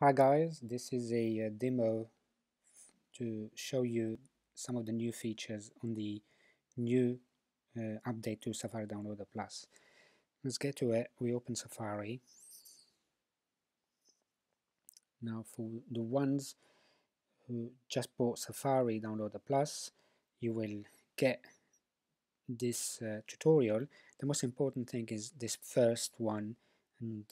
Hi guys, this is a, uh, demo to show you some of the new features on the new uh, update to Safari Downloader Plus. Let's get to it. We open Safari. Now for the ones who just bought Safari Downloader Plus, you will get this uh, tutorial. The most important thing is this first one and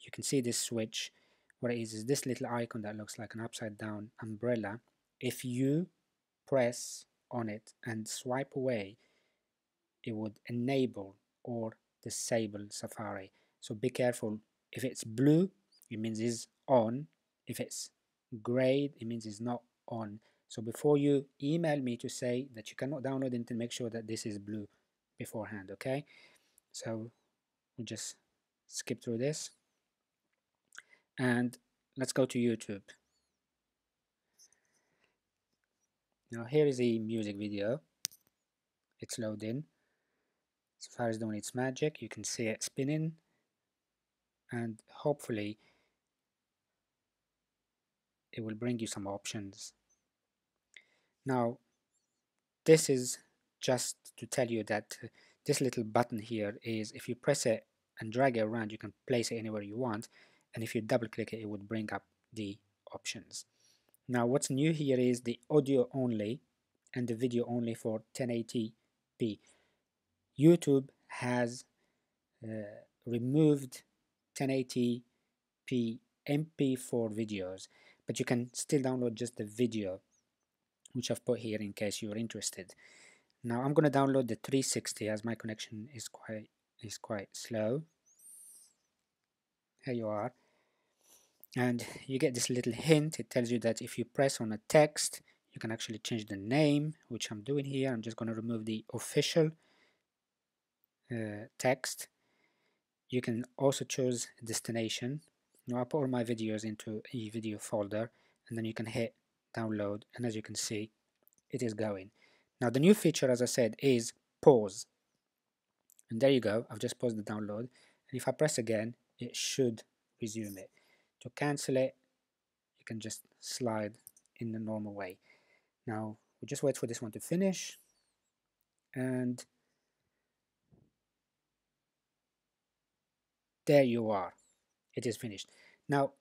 you can see this switch what it is is this little icon that looks like an upside down umbrella. If you press on it and swipe away it would enable or disable Safari. So be careful. If it's blue it means it's on. If it's gray it means it's not on. So before you email me to say that you cannot download it make sure that this is blue beforehand okay? So we'll just skip through this and let's go to YouTube. Now here is a music video. It's loading. Safari's doing its magic. You can see it spinning and hopefully it will bring you some options. Now this is just to tell you that uh, this little button here is if you press it and drag it around you can place it anywhere you want and if you double click it it would bring up the options. Now what's new here is the audio only and the video only for 1080p YouTube has uh, removed 1080p MP4 videos but you can still download just the video which I've put here in case you're interested. Now I'm going to download the 360 as my connection is quite is quite slow here you are. And you get this little hint. It tells you that if you press on a text you can actually change the name which I'm doing here. I'm just going to remove the official uh, text. You can also choose destination. Now I put all my videos into a video folder and then you can hit download and as you can see it is going. Now the new feature as I said is pause. And there you go. I've just paused the download. And if I press again it should resume it. To cancel it you can just slide in the normal way. Now we just wait for this one to finish and there you are. It is finished. Now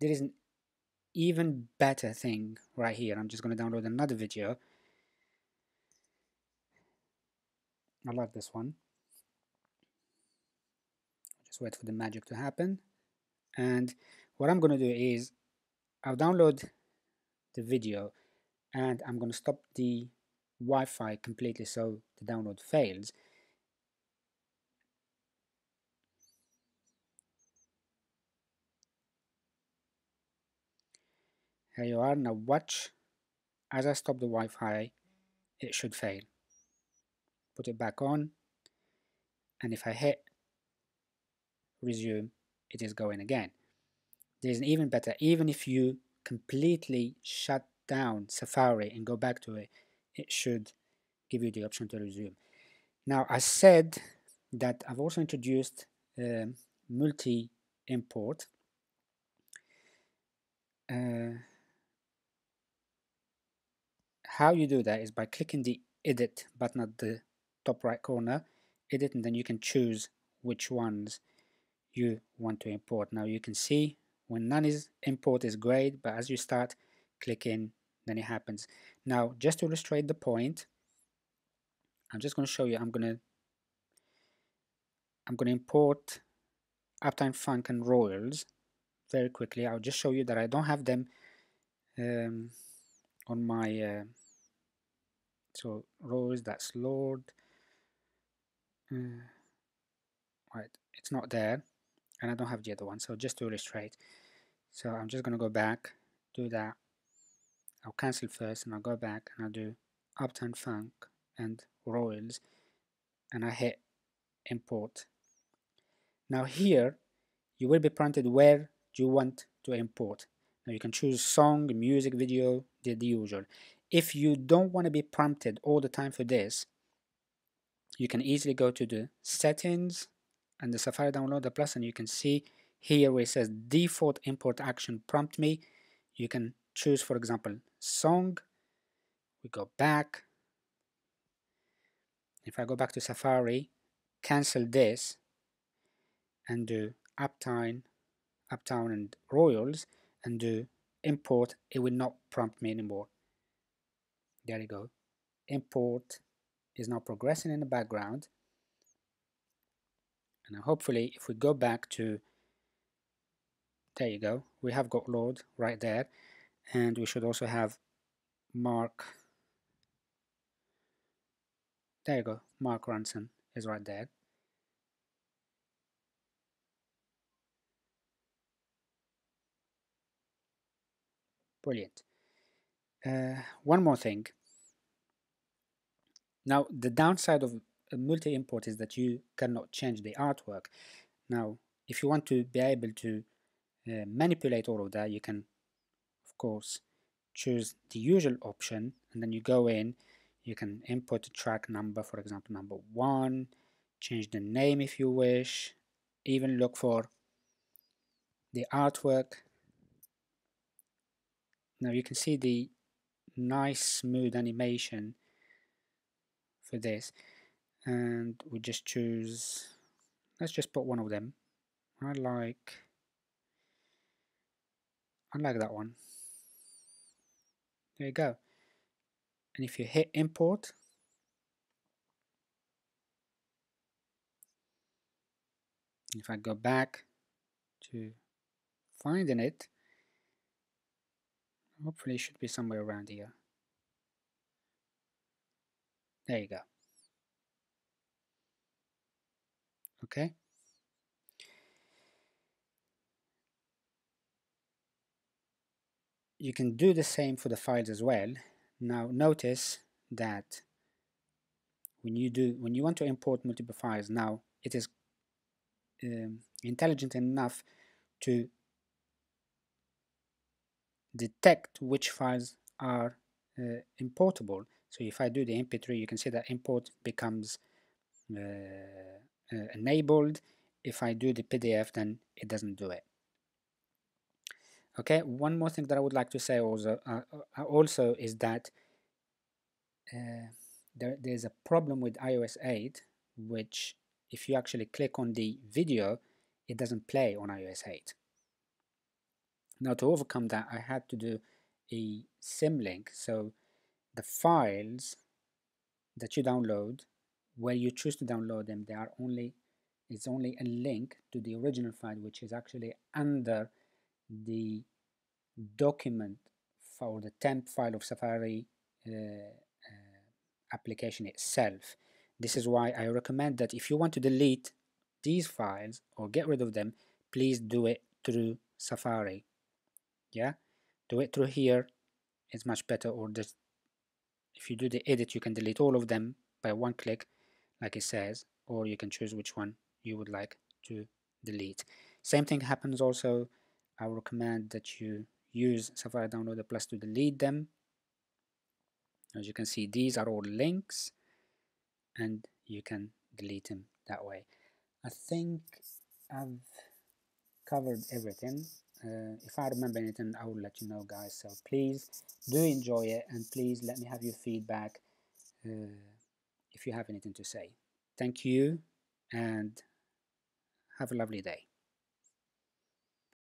there is an even better thing right here. I'm just going to download another video. I like this one just wait for the magic to happen. And what I'm going to do is I'll download the video and I'm going to stop the Wi-Fi completely so the download fails. Here you are. Now watch. As I stop the Wi-Fi it should fail. Put it back on. And if I hit resume it is going again. There's an even better, even if you completely shut down Safari and go back to it, it should give you the option to resume. Now I said that I've also introduced um, multi-import. Uh, how you do that is by clicking the edit button at the top right corner, edit and then you can choose which ones you want to import. Now you can see when none is import is great, but as you start clicking, then it happens. Now, just to illustrate the point, I'm just going to show you. I'm going to I'm going to import Uptown Funk and Royals very quickly. I'll just show you that I don't have them um, on my uh, so Royals. That's Lorde. Uh, right, it's not there and I don't have the other one so just to illustrate so I'm just gonna go back do that. I'll cancel first and I'll go back and I'll do Uptown Funk and Royals and I hit import. Now here you will be prompted where you want to import. Now you can choose song music video the, the usual. If you don't want to be prompted all the time for this you can easily go to the settings and the Safari Downloader Plus and you can see here where it says default import action prompt me. You can choose for example song. We go back. If I go back to Safari cancel this and do uptown uptown and royals and do import. It will not prompt me anymore. There you go. Import is now progressing in the background and hopefully if we go back to there you go we have got Lorde right there and we should also have mark. There you go Mark Ronson is right there. Brilliant. Uh, one more thing. Now the downside of multi-import is that you cannot change the artwork. Now if you want to be able to uh, manipulate all of that you can of course choose the usual option and then you go in you can input track number for example number one change the name if you wish even look for the artwork. Now you can see the nice smooth animation for this and we just choose let's just put one of them I like I like that one. There you go. And if you hit import, if I go back to finding it, hopefully it should be somewhere around here. There you go. Okay. you can do the same for the files as well. Now notice that when you do when you want to import multiple files now it is um, intelligent enough to detect which files are uh, importable so if I do the mp3 you can see that import becomes uh, uh, enabled if I do the PDF then it doesn't do it. Okay one more thing that I would like to say also uh, uh also is that uh, there, there's a problem with iOS 8 which if you actually click on the video it doesn't play on iOS 8 now to overcome that I had to do a symlink so the files that you download where you choose to download them they are only it's only a link to the original file which is actually under the document for the temp file of Safari uh, uh, application itself. This is why I recommend that if you want to delete these files or get rid of them, please do it through Safari. Yeah, do it through here. It's much better. Or just if you do the edit, you can delete all of them by one click, like it says, or you can choose which one you would like to delete. Same thing happens also I recommend that you use Safari Downloader Plus to delete them. As you can see, these are all links and you can delete them that way. I think I've covered everything. Uh, if I remember anything, I will let you know, guys. So please do enjoy it and please let me have your feedback uh, if you have anything to say. Thank you and have a lovely day.